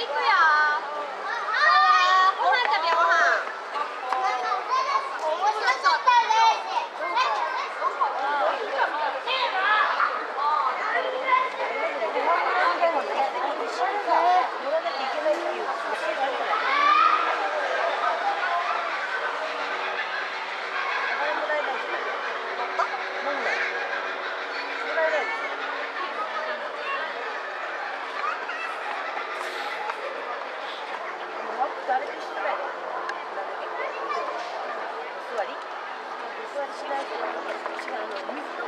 아이고야. Thank you.